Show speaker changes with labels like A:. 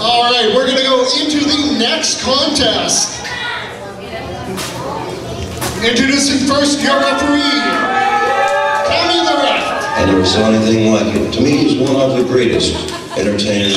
A: All right, we're gonna go into the next contest. Introducing first your referee, Tommy the Ref.
B: I never saw anything like it. To me, he's one of the greatest entertainers